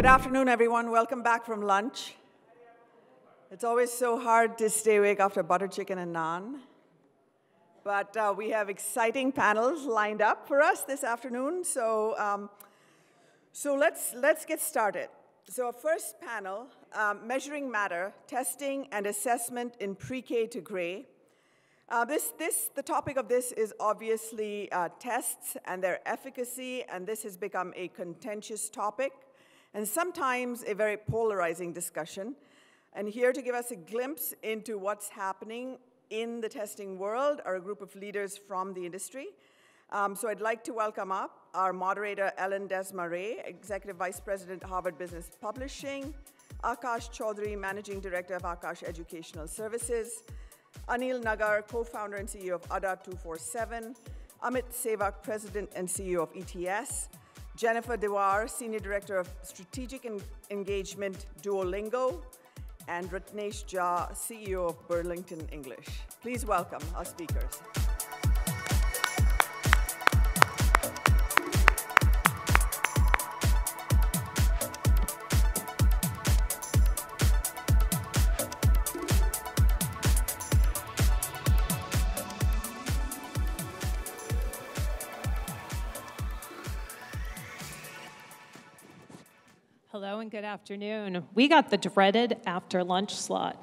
Good afternoon, everyone. Welcome back from lunch. It's always so hard to stay awake after butter chicken and naan. But uh, we have exciting panels lined up for us this afternoon. So, um, so let's, let's get started. So our first panel, um, Measuring Matter, Testing and Assessment in Pre-K to Gray. Uh, this, this, the topic of this is obviously uh, tests and their efficacy, and this has become a contentious topic and sometimes a very polarizing discussion. And here to give us a glimpse into what's happening in the testing world are a group of leaders from the industry. Um, so I'd like to welcome up our moderator, Ellen Desmarais, Executive Vice President, Harvard Business Publishing, Aakash Chaudhry, Managing Director of Aakash Educational Services, Anil Nagar, co-founder and CEO of Adda247, Amit Sevak, President and CEO of ETS, Jennifer Dewar, Senior Director of Strategic en Engagement, Duolingo, and Ratnesh Jha, CEO of Burlington English. Please welcome our speakers. Good afternoon. We got the dreaded after lunch slot.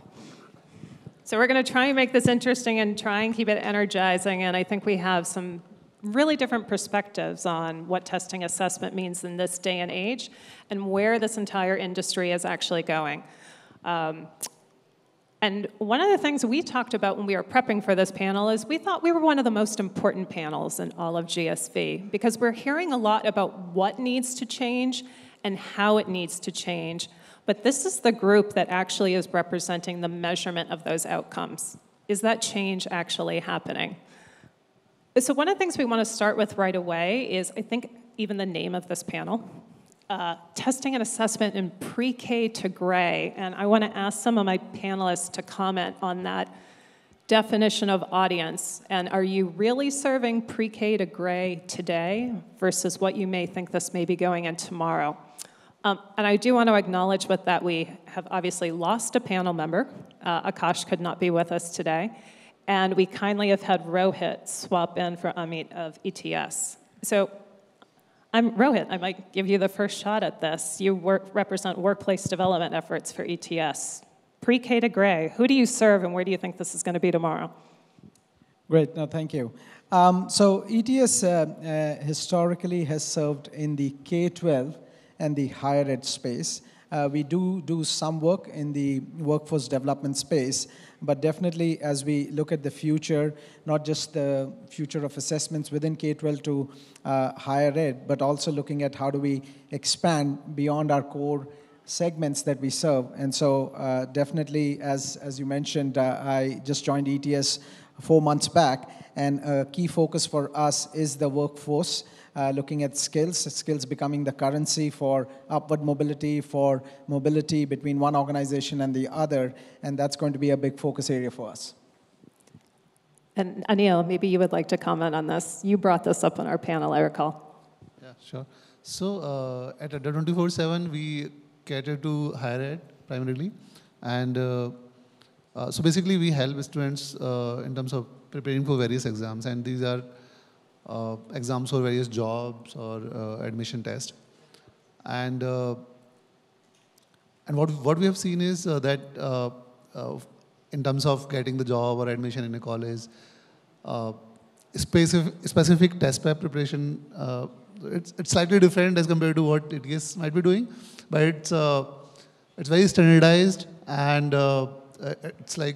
So we're going to try and make this interesting and try and keep it energizing. And I think we have some really different perspectives on what testing assessment means in this day and age and where this entire industry is actually going. Um, and one of the things we talked about when we were prepping for this panel is we thought we were one of the most important panels in all of GSV because we're hearing a lot about what needs to change and how it needs to change. But this is the group that actually is representing the measurement of those outcomes. Is that change actually happening? So, one of the things we want to start with right away is I think even the name of this panel uh, testing and assessment in pre K to gray. And I want to ask some of my panelists to comment on that definition of audience. And are you really serving pre K to gray today versus what you may think this may be going in tomorrow? Um, and I do want to acknowledge with that we have obviously lost a panel member. Uh, Aakash could not be with us today. And we kindly have had Rohit swap in for Amit of ETS. So I'm Rohit. I might give you the first shot at this. You work, represent workplace development efforts for ETS. Pre-K to gray, who do you serve and where do you think this is going to be tomorrow? Great, no, thank you. Um, so ETS uh, uh, historically has served in the K-12 and the higher ed space. Uh, we do do some work in the workforce development space, but definitely as we look at the future, not just the future of assessments within K-12 to uh, higher ed, but also looking at how do we expand beyond our core segments that we serve. And so uh, definitely, as, as you mentioned, uh, I just joined ETS four months back, and a key focus for us is the workforce uh, looking at skills, skills becoming the currency for upward mobility, for mobility between one organization and the other, and that's going to be a big focus area for us. And Anil, maybe you would like to comment on this. You brought this up on our panel, I recall. Yeah, sure. So uh, at Adda 24-7, we cater to higher ed primarily. And uh, uh, so basically, we help students uh, in terms of preparing for various exams. And these are uh, Uh, exams for various jobs or uh, admission test. And, uh, and what, what we have seen is uh, that uh, in terms of getting the job or admission in a college, specific, specific test prep preparation, it's, it's slightly different as compared to what ETS might be doing, but it's, it's very standardized and it's like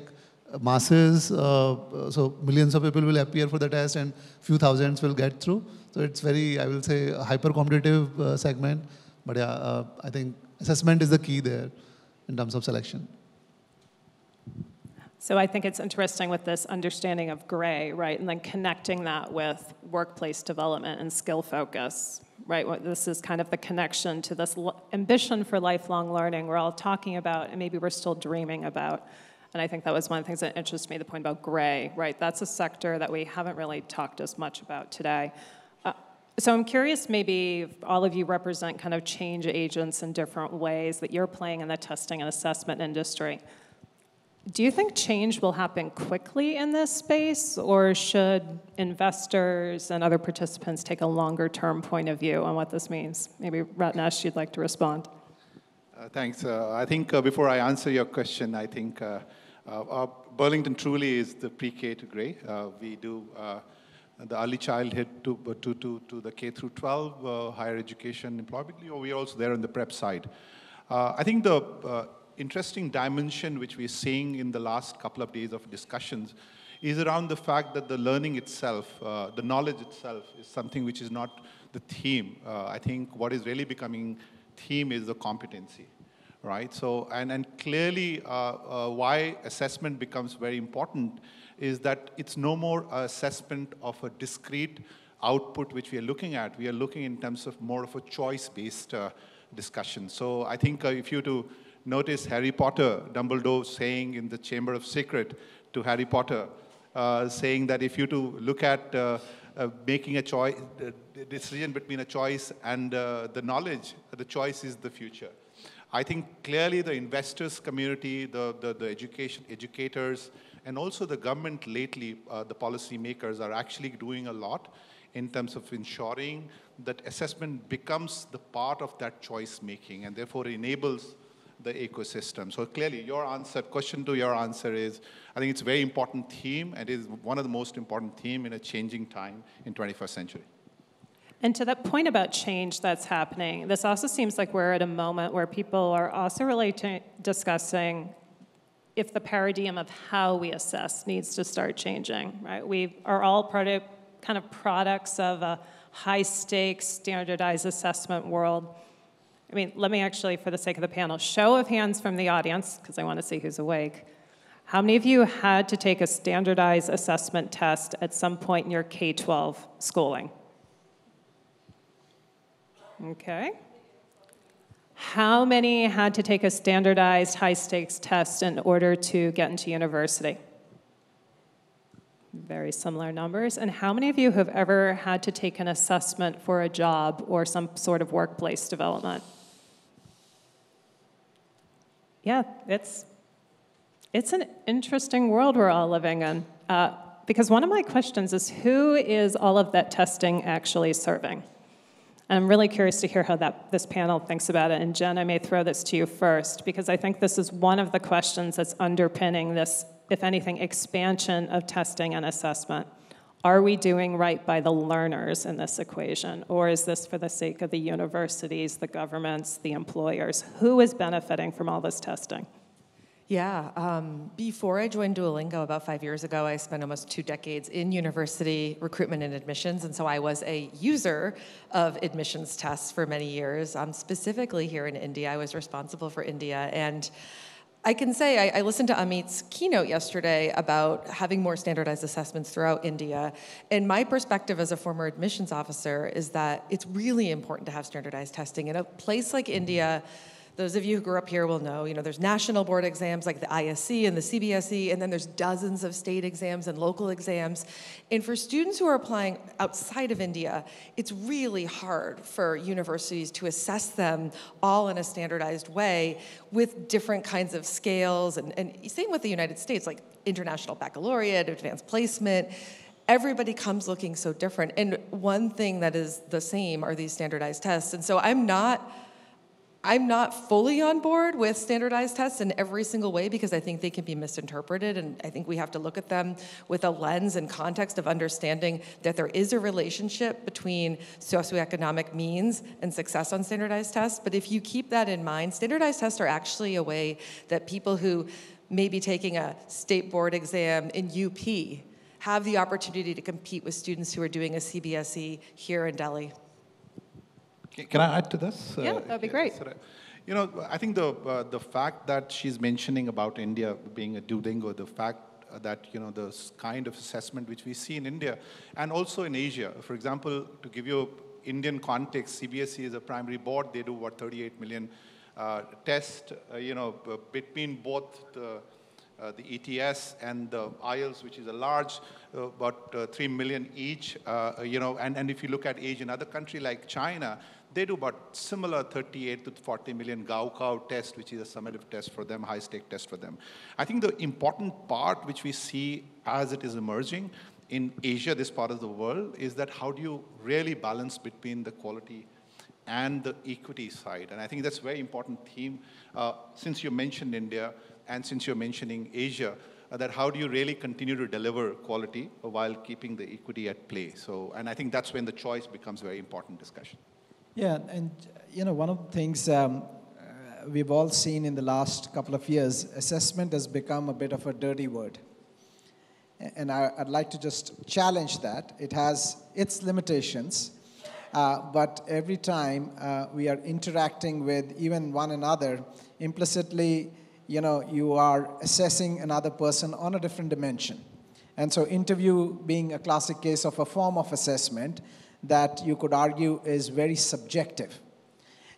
masses, uh, so millions of people will appear for the test and few thousands will get through. So it's very, I will say, hyper-competitive uh, segment. But yeah, uh, I think assessment is the key there in terms of selection. So I think it's interesting with this understanding of gray, right, and then connecting that with workplace development and skill focus, right? This is kind of the connection to this ambition for lifelong learning we're all talking about and maybe we're still dreaming about. And I think that was one of the things that interested me, the point about gray, right? That's a sector that we haven't really talked as much about today. Uh, So I'm curious, maybe all of you represent kind of change agents in different ways that you're playing in the testing and assessment industry. Do you think change will happen quickly in this space, or should investors and other participants take a longer term point of view on what this means? Maybe Ratnesh, you'd like to respond. Uh, thanks. Uh, I think uh, before I answer your question, I think uh, uh, Burlington truly is the pre-K to gray. Uh, we do the early childhood to, to, to, to the K through 12 higher education employability, or we are also there on the prep side. I think the interesting dimension which we're seeing in the last couple of days of discussions is around the fact that the learning itself, uh, the knowledge itself, is something which is not the theme. Uh, I think what is really becoming theme is the competency, right? So, and, and clearly uh, uh why assessment becomes very important is that it's no more assessment of a discrete output which we are looking at. We are looking in terms of more of a choice-based uh, discussion. So I think uh, if you to notice Harry Potter, Dumbledore saying in the Chamber of Secret to Harry Potter, uh, saying that if you to look at uh, uh, making a choice, decision between a choice and uh, the knowledge, the choice is the future. I think clearly the investors community, the, the, the education, educators, and also the government lately, uh, the policymakers are actually doing a lot in terms of ensuring that assessment becomes the part of that choice making and therefore enables the ecosystem. So clearly, your answer, question to your answer is, I think it's a very important theme, and is one of the most important theme in a changing time in 21st century. And to that point about change that's happening, this also seems like we're at a moment where people are also really discussing if the paradigm of how we assess needs to start changing, right? We are all kind of products of a high stakes standardized assessment world I mean, let me actually, for the sake of the panel, show of hands from the audience, because I want to see who's awake. How many of you had to take a standardized assessment test at some point in your K 12 schooling? Okay. How many had to take a standardized high stakes test in order to get into university? Very similar numbers. And how many of you have ever had to take an assessment for a job or some sort of workplace development? yeah, it's, it's an interesting world we're all living in. Uh, because one of my questions is who is all of that testing actually serving? And I'm really curious to hear how that, this panel thinks about it. And Jen, I may throw this to you first, because I think this is one of the questions that's underpinning this, if anything, expansion of testing and assessment. Are we doing right by the learners in this equation? Or is this for the sake of the universities, the governments, the employers? Who is benefiting from all this testing? Yeah, um, before I joined Duolingo about five years ago, I spent almost two decades in university recruitment and admissions, and so I was a user of admissions tests for many years. Um, specifically here in India, I was responsible for India, and I can say I, I, listened to Amit's keynote yesterday about having more standardized assessments throughout India. And my perspective as a former admissions officer is that it's really important to have standardized testing. In a place like India, those of you who grew up here will know, you know, there's national board exams like the ISC and the CBSE, and then there's dozens of state exams and local exams. And for students who are applying outside of India, it's really hard for universities to assess them all in a standardized way with different kinds of scales. And, and same with the United States, like international baccalaureate, advanced placement everybody comes looking so different. And one thing that is the same are these standardized tests. And so I'm not I'm not fully on board with standardized tests in every single way because I think they can be misinterpreted, and I think we have to look at them with a lens and context of understanding that there is a relationship between socioeconomic means and success on standardized tests. But if you keep that in mind, standardized tests are actually a way that people who may be taking a state board exam in UP have the opportunity to compete with students who are doing a CBSE here in Delhi. Can I add to this? Yeah, that'd be great. You know, I think the uh, the fact that she's mentioning about India being a Duolingo, the fact that you know the kind of assessment which we see in India and also in Asia. For example, to give you Indian context, CBSE is a primary board. They do what 38 million uh, tests. Uh, you know, between both the uh, the ETS and the IELTS, which is a large, uh, about uh, 3 million each, uh, you know, and, and if you look at age in other country like China, they do about similar 38 to 40 million Gaokao test, which is a summative test for them, high stake test for them. I think the important part which we see as it is emerging in Asia, this part of the world, is that how do you really balance between the quality and the equity side? And I think that's a very important theme. Uh, since you mentioned India and since you're mentioning Asia, uh, that how do you really continue to deliver quality while keeping the equity at play? So, and I think that's when the choice becomes a very important discussion. Yeah, and you know, one of the things um, uh, we've all seen in the last couple of years, assessment has become a bit of a dirty word. And I, would like to just challenge that. It has its limitations, uh, but every time uh, we are interacting with even one another, implicitly, you know, you are assessing another person on a different dimension. And so, interview being a classic case of a form of assessment that you could argue is very subjective.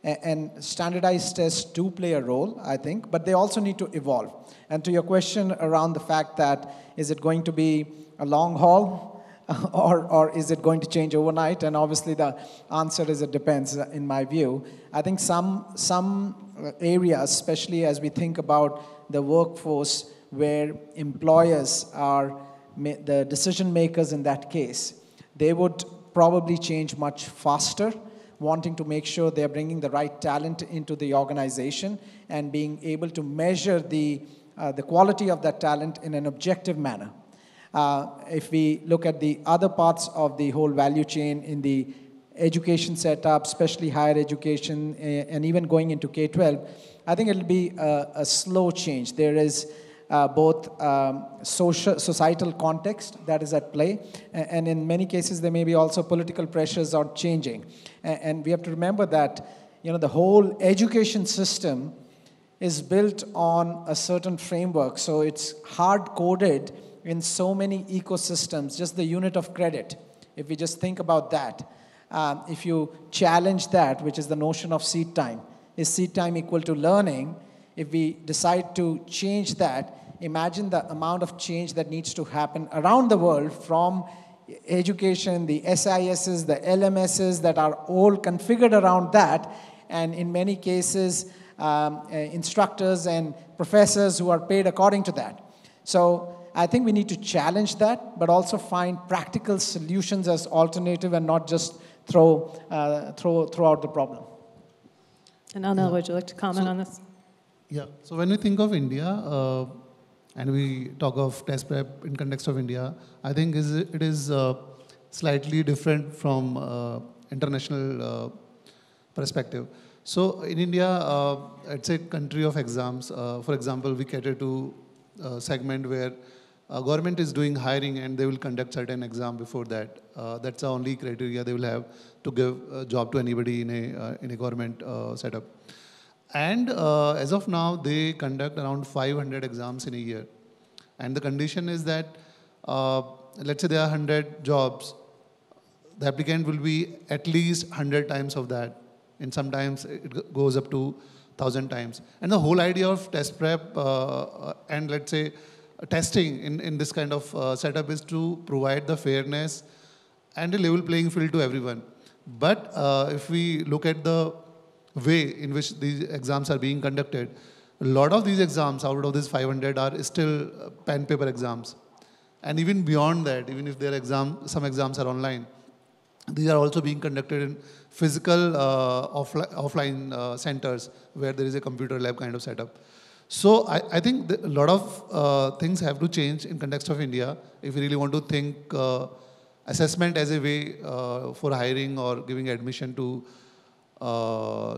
And standardized tests do play a role, I think, but they also need to evolve. And to your question around the fact that is it going to be a long haul or, or is it going to change overnight? And obviously the answer is it depends, uh, in my view. I think some, some areas, especially as we think about the workforce where employers are the decision makers in that case, they would probably change much faster wanting to make sure they're bringing the right talent into the organization and being able to measure the, uh, the quality of that talent in an objective manner. Uh, if we look at the other parts of the whole value chain in the education setup, especially higher education, and even going into K 12, I think it'll be a, a slow change. There is uh, both um, social, societal context that is at play, and in many cases there may be also political pressures are changing. And we have to remember that you know the whole education system is built on a certain framework, so it's hard coded in so many ecosystems. Just the unit of credit, if we just think about that, um, if you challenge that, which is the notion of seat time, is seat time equal to learning? If we decide to change that, imagine the amount of change that needs to happen around the world from education, the SISs, the LMSs that are all configured around that, and in many cases, um, uh, instructors and professors who are paid according to that. So I think we need to challenge that, but also find practical solutions as alternative and not just throw, uh, throw, throw out the problem. And Anil, yeah. would you like to comment so, on this? Yeah, so when we think of India, uh, and we talk of test prep in context of India, I think is it is uh, slightly different from uh, international uh, perspective. So in India, uh, it's a country of exams. Uh, for example, we cater to a segment where government is doing hiring and they will conduct certain exam before that. That's the only criteria they will have to give a job to anybody in a, in a government setup. And uh, as of now, they conduct around 500 exams in a year. And the condition is that, uh, let's say there are 100 jobs, the applicant will be at least 100 times of that. And sometimes it goes up to 1,000 times. And the whole idea of test prep uh, and let's say testing in, in this kind of uh, setup is to provide the fairness and a level playing field to everyone. But uh, if we look at the way in which these exams are being conducted, a lot of these exams out of these 500 are still uh, pen paper exams. And even beyond that, even if their exam, some exams are online, these are also being conducted in physical uh, offli offline uh, centers where there is a computer lab kind of setup. So I, I think a lot of uh, things have to change in context of India if we really want to think uh, assessment as a way uh, for hiring or giving admission to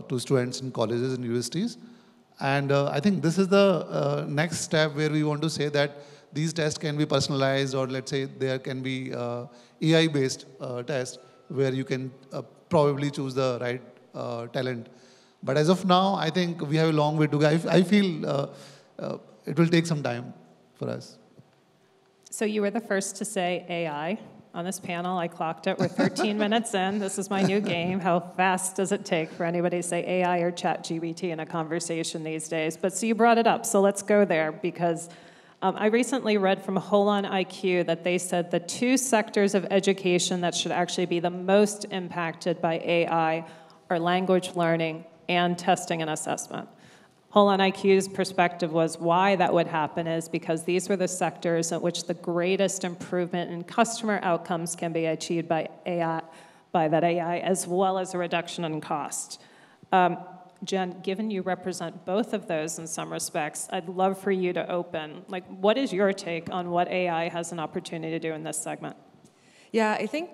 to students in colleges and universities. And uh, I think this is the uh, next step where we want to say that these tests can be personalized or let's say there can be AI-based tests where you can probably choose the right talent. But as of now, I think we have a long way to go. I, I feel uh, uh, it will take some time for us. So you were the first to say AI on this panel. I clocked it. We're 13 minutes in. This is my new game. How fast does it take for anybody to say AI or ChatGPT in a conversation these days? But so you brought it up, so let's go there because Um, I recently read from Holon IQ that they said the two sectors of education that should actually be the most impacted by AI are language learning and testing and assessment. Holon IQ's perspective was why that would happen is because these were the sectors in which the greatest improvement in customer outcomes can be achieved by AI, by that AI, as well as a reduction in cost. Um, Jen, given you represent both of those in some respects, I'd love for you to open. Like, what is your take on what AI has an opportunity to do in this segment? Yeah, I think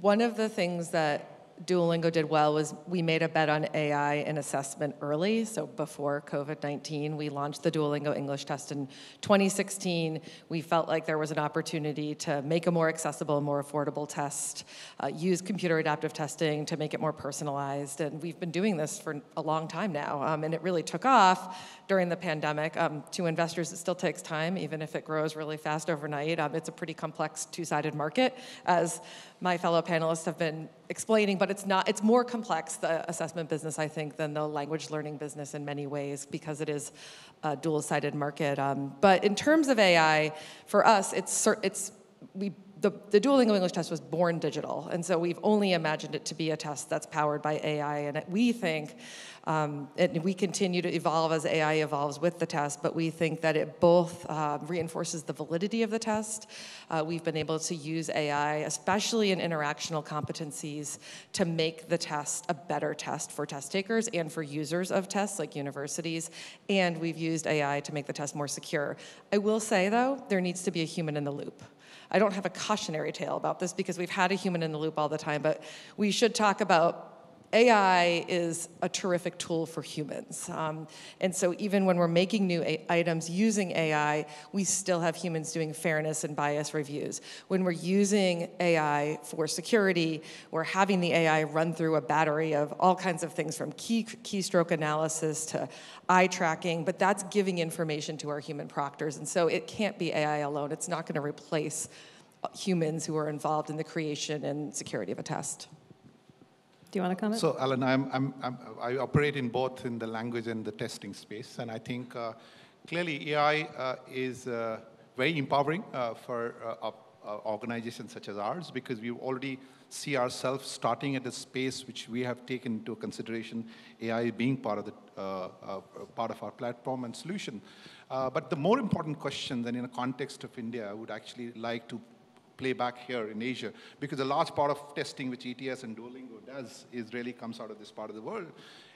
one of the things that Duolingo did well was we made a bet on AI and assessment early. So before COVID 19, we launched the Duolingo English test in 2016. We felt like there was an opportunity to make a more accessible, more affordable test, uh, use computer adaptive testing to make it more personalized. And we've been doing this for a long time now. Um, and it really took off during the pandemic. Um, to investors, it still takes time, even if it grows really fast overnight. Um, it's a pretty complex two sided market, as my fellow panelists have been explaining, but it's not, it's more complex, the assessment business, I think, than the language learning business in many ways because it is a dual sided market. Um, but in terms of AI, for us, it's, it's we the, the Duolingo English test was born digital, and so we've only imagined it to be a test that's powered by AI. And we think, um, and we continue to evolve as AI evolves with the test, but we think that it both uh, reinforces the validity of the test. Uh, we've been able to use AI, especially in interactional competencies, to make the test a better test for test takers and for users of tests like universities. And we've used AI to make the test more secure. I will say, though, there needs to be a human in the loop. I don't have a cautionary tale about this because we've had a human in the loop all the time, but we should talk about AI is a terrific tool for humans. Um, and so, even when we're making new items using AI, we still have humans doing fairness and bias reviews. When we're using AI for security, we're having the AI run through a battery of all kinds of things from key, keystroke analysis to eye tracking, but that's giving information to our human proctors. And so, it can't be AI alone, it's not going to replace humans who are involved in the creation and security of a test. Do you want to comment? So, Ellen, I'm, I'm, I'm, i operate in both in the language and the testing space, and I think uh, clearly AI uh, is uh, very empowering uh, for uh, organizations such as ours because we already see ourselves starting at a space which we have taken into consideration AI being part of the uh, part of our platform and solution. but the more important question than in a context of India, I would actually like to play back here in Asia. Because a large part of testing which ETS and Duolingo does is really comes out of this part of the world,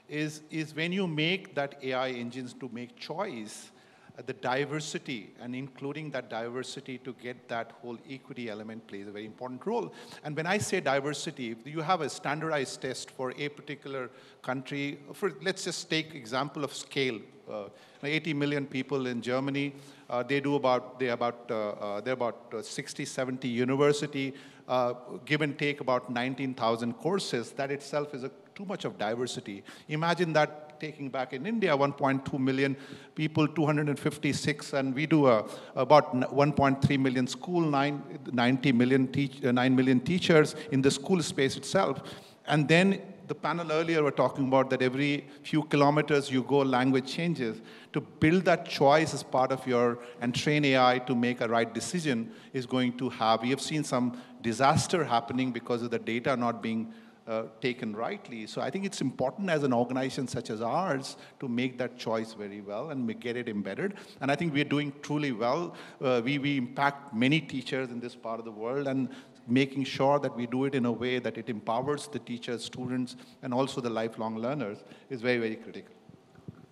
is, is when you make that AI engines to make choice, uh, the diversity and including that diversity to get that whole equity element plays a very important role. And when I say diversity, you have a standardized test for a particular country, for let's just take example of scale. Uh, 80 million people in Germany, they do about, they about, uh, uh they're about uh, 60, 70 university, uh, give and take about 19,000 courses. That itself is a, too much of diversity. Imagine that taking back in India, 1.2 million people, 256, and we do a, about 1.3 million school, nine, 90 million teach, 9 million teachers in the school space itself. And then the panel earlier were talking about that every few kilometers you go, language changes. To build that choice as part of your, and train AI to make a right decision is going to have, we have seen some disaster happening because of the data not being uh, taken rightly. So I think it's important as an organization such as ours to make that choice very well and get it embedded. And I think we're doing truly well. Uh, we, we impact many teachers in this part of the world, and making sure that we do it in a way that it empowers the teachers, students, and also the lifelong learners is very, very critical.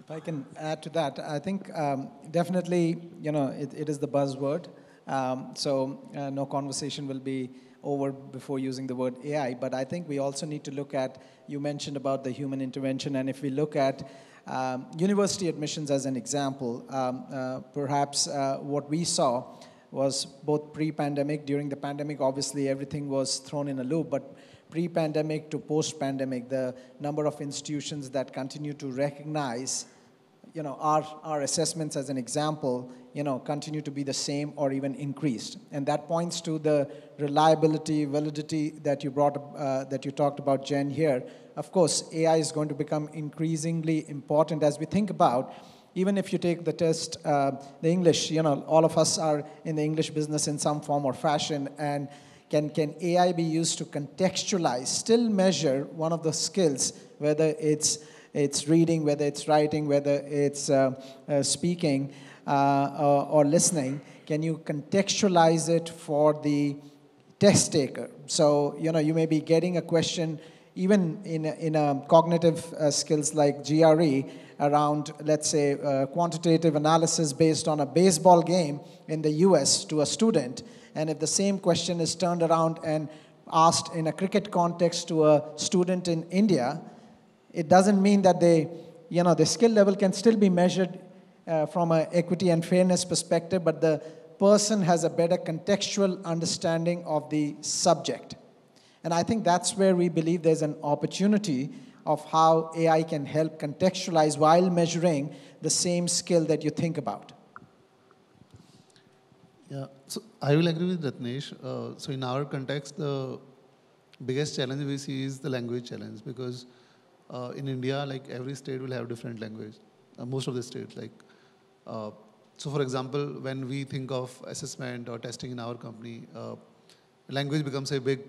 If I can add to that, I think um, definitely, you know, it, it is the buzzword. Um, so uh, no conversation will be over before using the word AI. But I think we also need to look at, you mentioned about the human intervention, and if we look at um, university admissions as an example, um, uh, perhaps uh, what we saw was both pre-pandemic, during the pandemic, obviously everything was thrown in a loop, but pre-pandemic to post-pandemic, the number of institutions that continue to recognize, you know, our, our assessments as an example, you know, continue to be the same or even increased. And that points to the reliability, validity that you brought, uh, that you talked about, Jen, here. Of course, AI is going to become increasingly important as we think about even if you take the test, uh, the English, you know, all of us are in the English business in some form or fashion, and can, can AI be used to contextualize, still measure one of the skills, whether it's, it's reading, whether it's writing, whether it's uh, uh, speaking uh, or, or listening? Can you contextualize it for the test taker? So, you know, you may be getting a question even in, in a cognitive uh, skills like GRE, around, let's say, uh, quantitative analysis based on a baseball game in the US to a student, and if the same question is turned around and asked in a cricket context to a student in India, it doesn't mean that they, you know, the skill level can still be measured uh, from an equity and fairness perspective, but the person has a better contextual understanding of the subject. And I think that's where we believe there's an opportunity of how AI can help contextualize while measuring the same skill that you think about. Yeah, so I will agree with Ratnesh. Uh, so in our context, the biggest challenge we see is the language challenge because uh, in India, like every state will have different language. Uh, most of the states, like uh, so, for example, when we think of assessment or testing in our company, uh, language becomes a big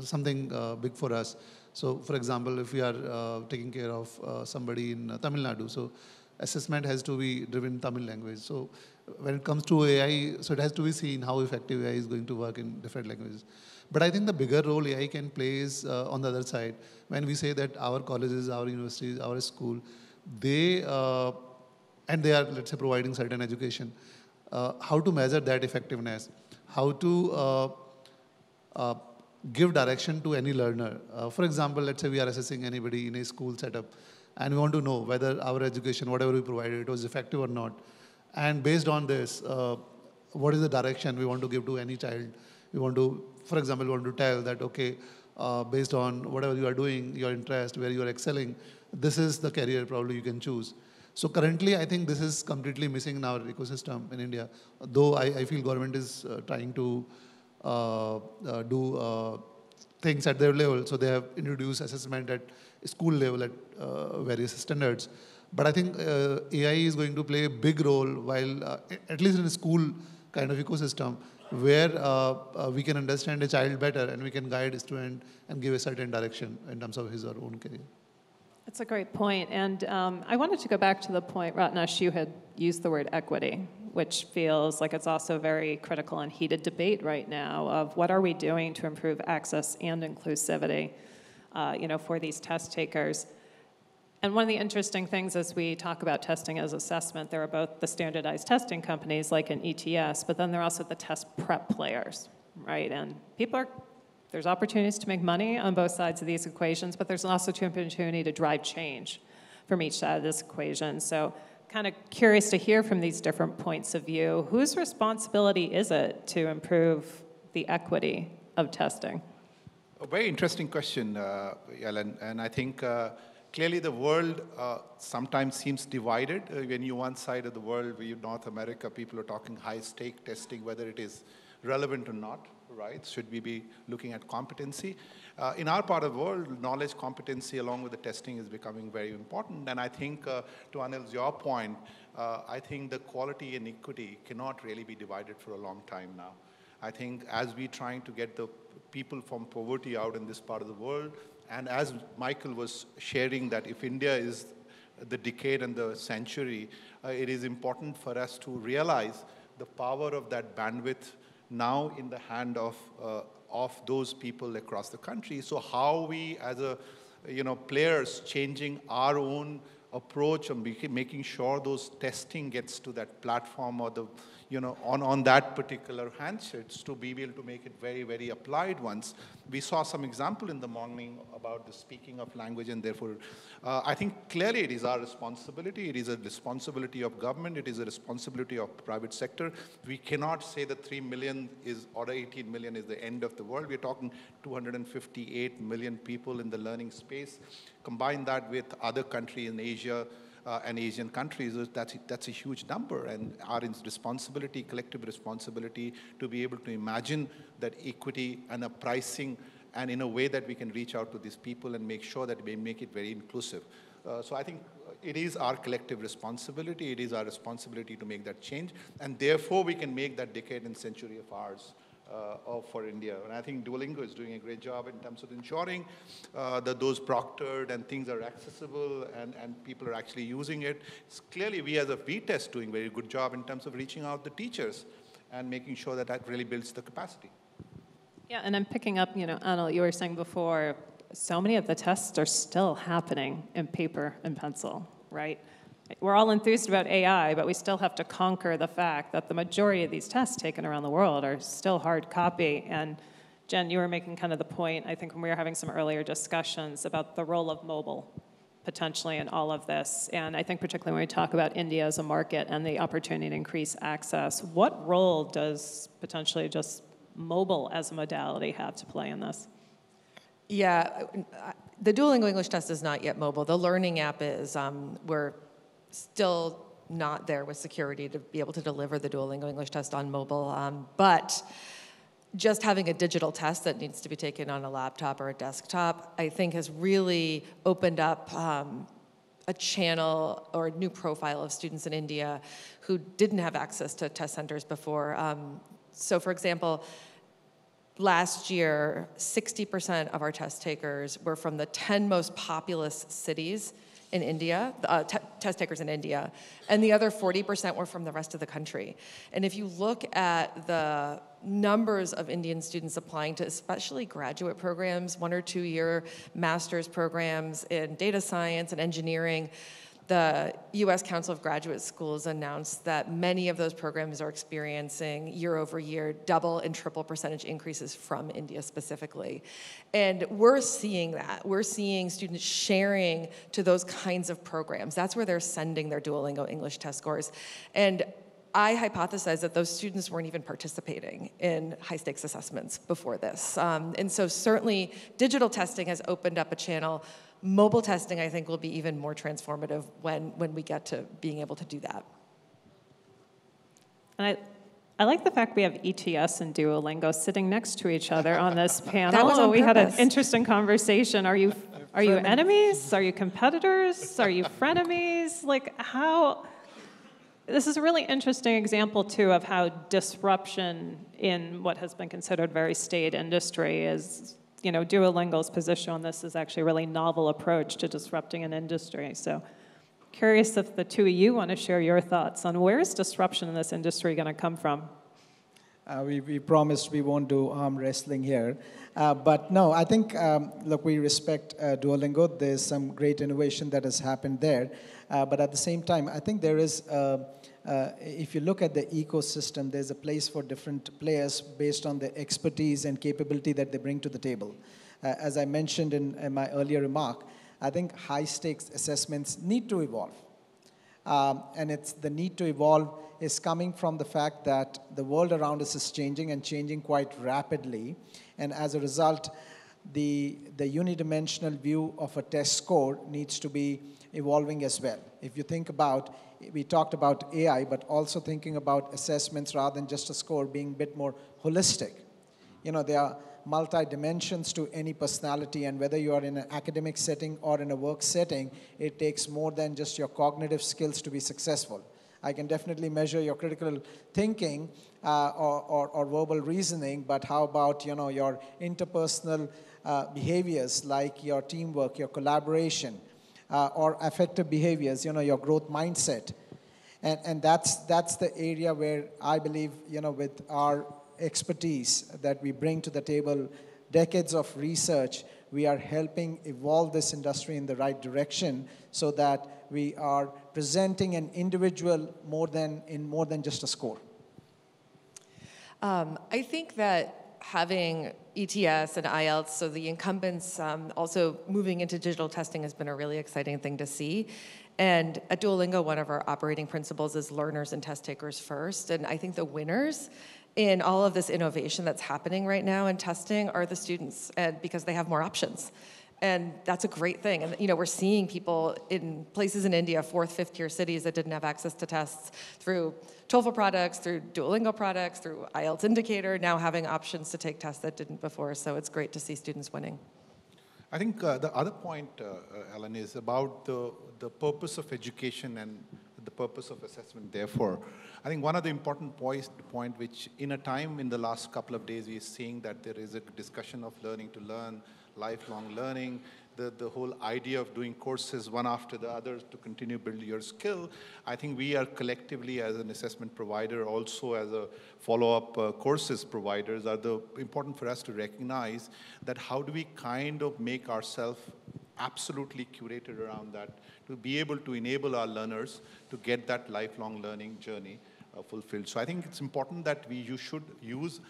something uh, big for us. So, for example, if we are uh, taking care of uh, somebody in Tamil Nadu, so assessment has to be driven Tamil language. So, when it comes to AI, so it has to be seen how effective AI is going to work in different languages. But I think the bigger role AI can play is uh, on the other side. When we say that our colleges, our universities, our school, they, uh, and they are, let's say, providing certain education, uh, how to measure that effectiveness, how to give direction to any learner. Uh, for example, let's say we are assessing anybody in a school setup and we want to know whether our education, whatever we provided, it was effective or not. And based on this, uh, what is the direction we want to give to any child? We want to, for example, we want to tell that, okay, uh, based on whatever you are doing, your interest, where you are excelling, this is the career probably you can choose. So currently, I think this is completely missing in our ecosystem in India. Though I, I feel government is uh, trying to do uh, things at their level. So they have introduced assessment at school level at various standards. But I think AI is going to play a big role while, at least in a school kind of ecosystem, where uh, uh, we can understand a child better and we can guide a student and give a certain direction in terms of his or her own career. That's a great point. And um, I wanted to go back to the point, Ratnesh, you had used the word equity, which feels like it's also a very critical and heated debate right now of what are we doing to improve access and inclusivity, uh, you know, for these test takers. And one of the interesting things as we talk about testing as assessment, there are both the standardized testing companies like an ETS, but then there are also the test prep players, right? And people are, there's opportunities to make money on both sides of these equations, but there's also an opportunity to drive change from each side of this equation. So kind of curious to hear from these different points of view. Whose responsibility is it to improve the equity of testing? A very interesting question, uh, Ellen. And I think uh, clearly the world uh, sometimes seems divided. Uh, when you one side of the world, you North America, people are talking high stake testing, whether it is relevant or not, right? Should we be looking at competency? Uh, in our part of the world, knowledge competency along with the testing is becoming very important. And I think, uh, to Anil's your point, uh, I think the quality and equity cannot really be divided for a long time now. I think as we're trying to get the people from poverty out in this part of the world, and as Michael was sharing that if India is the decade and the century, uh, it is important for us to realize the power of that bandwidth now in the hand of uh, of those people across the country. So how we as a, you know, players changing our own approach and making sure those testing gets to that platform or the you know, on, on that particular handsets to be able to make it very, very applied ones. We saw some example in the morning about the speaking of language and therefore uh, I think clearly it is our responsibility. It is a responsibility of government. It is a responsibility of private sector. We cannot say that 3 million is or 18 million is the end of the world. We're talking 258 million people in the learning space. Combine that with other countries in Asia, uh, and Asian countries, that's, that's a huge number. And our responsibility, collective responsibility, to be able to imagine that equity and a pricing and in a way that we can reach out to these people and make sure that we make it very inclusive. Uh, so I think it is our collective responsibility. It is our responsibility to make that change, and therefore we can make that decade and century of ours uh, for India. And I think Duolingo is doing a great job in terms of ensuring uh, that those proctored and things are accessible and, and people are actually using it. It's clearly, we as a VTest doing a very good job in terms of reaching out the teachers and making sure that that really builds the capacity. Yeah, and I'm picking up, you know, Anil, you were saying before, so many of the tests are still happening in paper and pencil, right? We're all enthused about AI, but we still have to conquer the fact that the majority of these tests taken around the world are still hard copy. And Jen, you were making kind of the point, I think, when we were having some earlier discussions about the role of mobile potentially in all of this. And I think, particularly when we talk about India as a market and the opportunity to increase access, what role does potentially just mobile as a modality have to play in this? Yeah, the Duolingo English test is not yet mobile. The learning app is. Um, we're still not there with security to be able to deliver the Duolingo English test on mobile. Um, but just having a digital test that needs to be taken on a laptop or a desktop, I think has really opened up um, a channel or a new profile of students in India who didn't have access to test centers before. Um, so, for example, last year, 60% of our test takers were from the 10 most populous cities in India, uh, test takers in India, and the other 40% were from the rest of the country. And if you look at the numbers of Indian students applying to especially graduate programs, one or two year master's programs in data science and engineering, the US Council of Graduate Schools announced that many of those programs are experiencing year over year double and triple percentage increases from India specifically. And we're seeing that. We're seeing students sharing to those kinds of programs. That's where they're sending their Duolingo English test scores. And I hypothesize that those students weren't even participating in high stakes assessments before this. Um, and so, certainly, digital testing has opened up a channel mobile testing, I think, will be even more transformative when, when we get to being able to do that. And I, I like the fact we have ETS and Duolingo sitting next to each other on this panel. that was on we purpose. had an interesting conversation. Are you are you enemies? Are you competitors? Are you frenemies? Like how this is a really interesting example too of how disruption in what has been considered very staid industry is you know, Duolingo's position on this is actually a really novel approach to disrupting an industry. So curious if the two of you want to share your thoughts on where is disruption in this industry going to come from? Uh, we, we promised we won't do arm wrestling here. Uh, but no, I think, um, look, we respect uh, Duolingo. There's some great innovation that has happened there. Uh, but at the same time, I think there is uh, if you look at the ecosystem, there's a place for different players based on the expertise and capability that they bring to the table. Uh, as I mentioned in, in, my earlier remark, I think high stakes assessments need to evolve. Um, and it's the need to evolve is coming from the fact that the world around us is changing and changing quite rapidly. And as a result, the, the unidimensional view of a test score needs to be evolving as well. If you think about we talked about AI, but also thinking about assessments rather than just a score being a bit more holistic. You know, there are multi dimensions to any personality, and whether you are in an academic setting or in a work setting, it takes more than just your cognitive skills to be successful. I can definitely measure your critical thinking uh, or, or, or, verbal reasoning, but how about you know your interpersonal uh, behaviors like your teamwork, your collaboration, uh, or affective behaviors, you know, your growth mindset. And, and that's, that's the area where I believe, you know, with our expertise that we bring to the table, decades of research, we are helping evolve this industry in the right direction so that we are presenting an individual more than in more than just a score. Um, I think that having ETS and IELTS, so the incumbents um, also moving into digital testing has been a really exciting thing to see. And at Duolingo, one of our operating principles is learners and test takers first. And I think the winners in all of this innovation that's happening right now in testing are the students, and because they have more options. And that's a great thing. And you know, we're seeing people in places in India, fourth, fifth tier cities that didn't have access to tests through TOEFL products, through Duolingo products, through IELTS Indicator, now having options to take tests that didn't before. So it's great to see students winning. I think uh, the other point, uh, uh, Ellen, is about the, the purpose of education and the purpose of assessment. Therefore, I think one of the important points, point which in a time in the last couple of days, we are seeing that there is a discussion of learning to learn, lifelong learning, the, the whole idea of doing courses one after the other to continue build your skill, I think we are collectively as an assessment provider, also as a follow-up uh, courses providers, are the important for us to recognize that how do we kind of make ourselves absolutely curated around that to be able to enable our learners to get that lifelong learning journey uh, fulfilled. So I think it's important that we you should use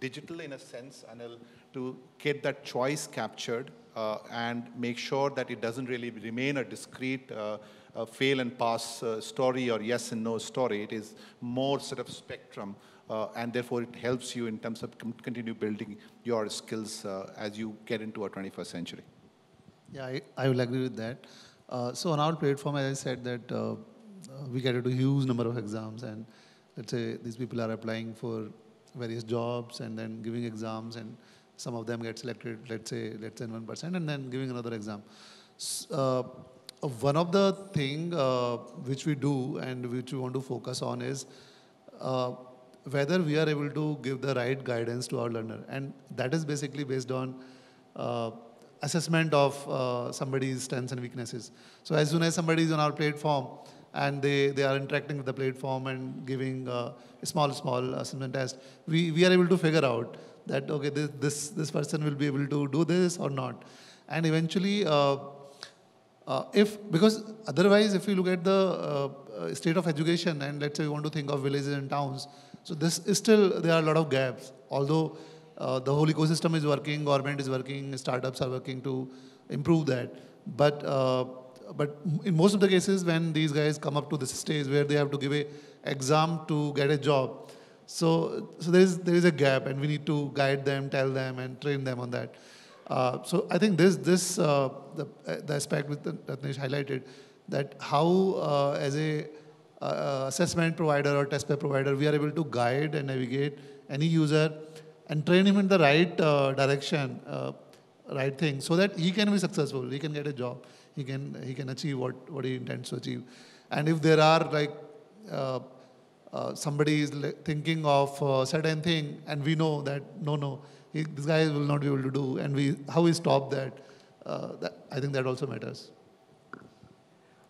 digital in a sense, Anil, to get that choice captured uh, and make sure that it doesn't really remain a discrete uh, fail and pass uh, story or yes and no story. It is more sort of spectrum, uh, and therefore it helps you in terms of continue building your skills uh, as you get into a 21st century. Yeah, I, I will agree with that. so on our platform, as I said, that we get a huge number of exams, and let's say these people are applying for various jobs and then giving exams and some of them get selected, let's say, let's say 1%, and then giving another exam. Uh, one of the thing uh, which we do and which we want to focus on is uh, whether we are able to give the right guidance to our learner. And that is basically based on uh, assessment of uh, somebody's strengths and weaknesses. So as soon as somebody is on our platform and they, they are interacting with the platform and giving uh, a small, small assessment test, we, we are able to figure out that okay this, this this person will be able to do this or not. And eventually uh, uh, if because otherwise if you look at the uh, state of education and let's say we want to think of villages and towns so this is still there are a lot of gaps. Although uh, the whole ecosystem is working government is working startups are working to improve that. But uh, but in most of the cases when these guys come up to this stage where they have to give a exam to get a job so, so there is there is a gap, and we need to guide them, tell them, and train them on that. Uh, so I think this this uh, the the aspect with Ratnesh highlighted that how uh, as a uh, assessment provider or test paper provider we are able to guide and navigate any user and train him in the right uh, direction, uh, right thing, so that he can be successful. He can get a job. He can he can achieve what what he intends to achieve. And if there are like uh, somebody is thinking of a certain thing and we know that no, no, he, this guy will not be able to do, and we how we stop that, uh, that, I think that also matters.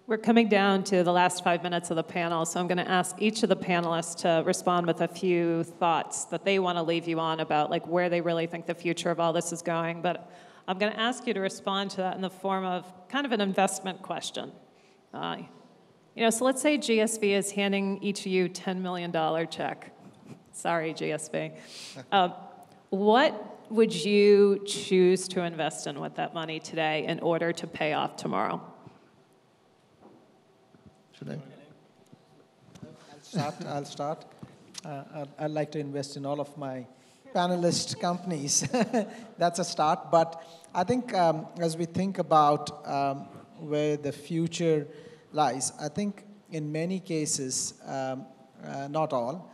We're coming down to the last five minutes of the panel, so I'm going to ask each of the panelists to respond with a few thoughts that they want to leave you on about like where they really think the future of all this is going. But I'm going to ask you to respond to that in the form of kind of an investment question. Uh, you know, so let's say GSV is handing each of you $10 million check. Sorry, GSV. Uh, what would you choose to invest in with that money today in order to pay off tomorrow? Should I? I'll start. I'll start. Uh, I'd, I'd, like to invest in all of my panelist companies. That's a start. But I think um, as we think about um, where the future lies. I think in many cases, um, uh, not all,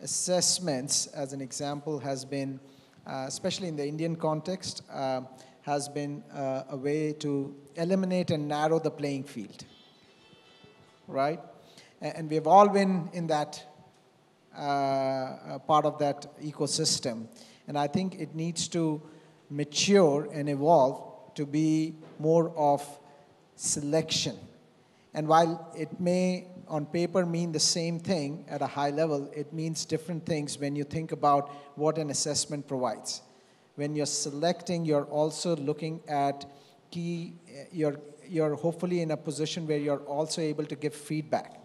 assessments, as an example, has been, uh, especially in the Indian context, uh, has been uh, a way to eliminate and narrow the playing field, right? And we've all been in that uh, part of that ecosystem. And I think it needs to mature and evolve to be more of selection and while it may on paper mean the same thing at a high level, it means different things when you think about what an assessment provides. When you're selecting, you're also looking at key, eh, you're, you're hopefully in a position where you're also able to give feedback.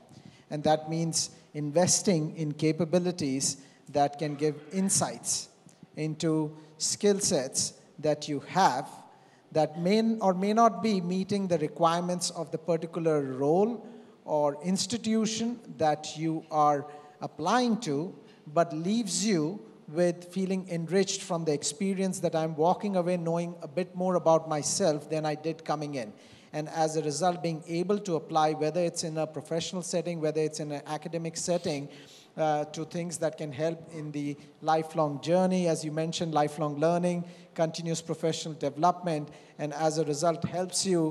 And that means investing in capabilities that can give insights into skill sets that you have that may or may not be meeting the requirements of the particular role or institution that you are applying to, but leaves you with feeling enriched from the experience that I'm walking away knowing a bit more about myself than I did coming in. And as a result, being able to apply, whether it's in a professional setting, whether it's in an academic setting, uh, to things that can help in the lifelong journey, as you mentioned, lifelong learning, continuous professional development, and as a result, helps you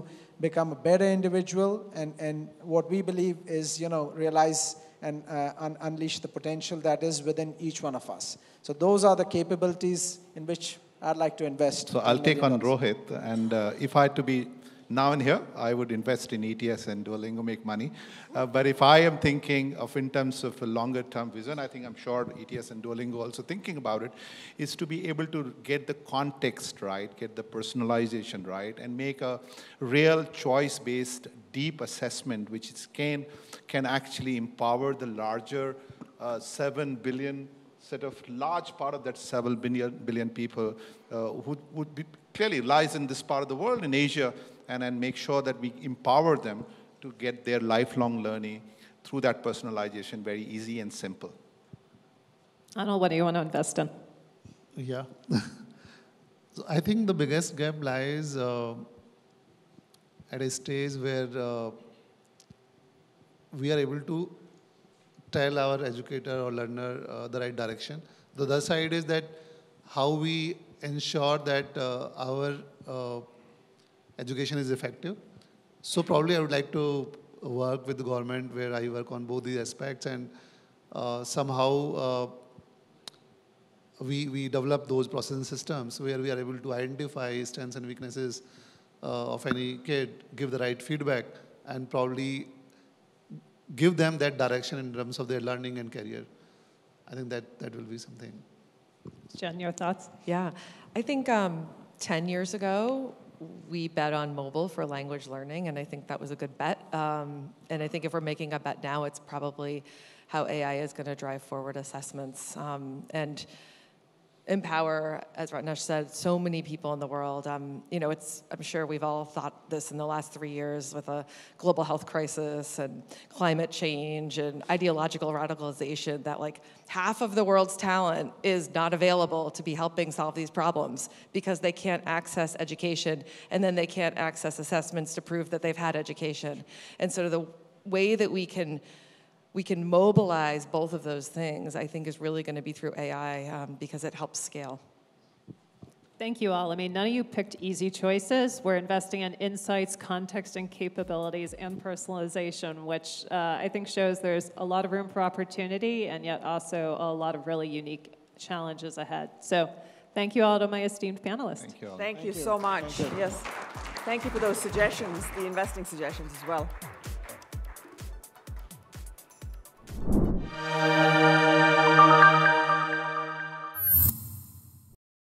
become a better individual. And, and what we believe is, you know, realize and uh, un- unleash the potential that is within each one of us. So those are the capabilities in which I'd like to invest. So I'll take on. Rohit, and uh, if I had to be now and here, I would invest in ETS and Duolingo make money. Uh, but if I am thinking of in terms of a longer term vision, I think I'm sure ETS and Duolingo also thinking about it, is to be able to get the context right, get the personalization right, and make a real choice-based deep assessment, which is, can, can actually empower the larger uh, 7 billion set of large part of that 7 billion, billion people uh, who would be, clearly lies in this part of the world, in Asia, and then make sure that we empower them to get their lifelong learning through that personalization very easy and simple. Anil, what do you want to invest in? Yeah. so I think the biggest gap lies uh, at a stage where uh, we are able to tell our educator or learner uh, the right direction. The other side is that how we ensure that uh, our uh, education is effective. So probably I would like to work with the government where I work on both these aspects and uh, somehow uh, we, we develop those processing systems where we are able to identify strengths and weaknesses uh, of any kid, give the right feedback, and probably give them that direction in terms of their learning and career. I think that, that will be something. Jen, your thoughts? Yeah, I think um, 10 years ago, we bet on mobile for language learning, and I think that was a good bet. Um, and I think if we're making a bet now, it's probably how AI is going to drive forward assessments. Um, and empower, as Ratnesh said, so many people in the world. Um, you know, it's, I'm sure we've all thought this in the last three years with a global health crisis and climate change and ideological radicalization that like half of the world's talent is not available to be helping solve these problems because they can't access education and then they can't access assessments to prove that they've had education. And so the way that we can we can mobilize both of those things, I think is really going to be through AI um, because it helps scale. Thank you all. I mean, none of you picked easy choices. We're investing in insights, context, and capabilities and personalization, which uh, I think shows there's a lot of room for opportunity and yet also a lot of really unique challenges ahead. So, thank you all to my esteemed panelists. Thank you all. Thank, you, so much. Yes. Thank you for those suggestions, the investing suggestions as well. Thank you.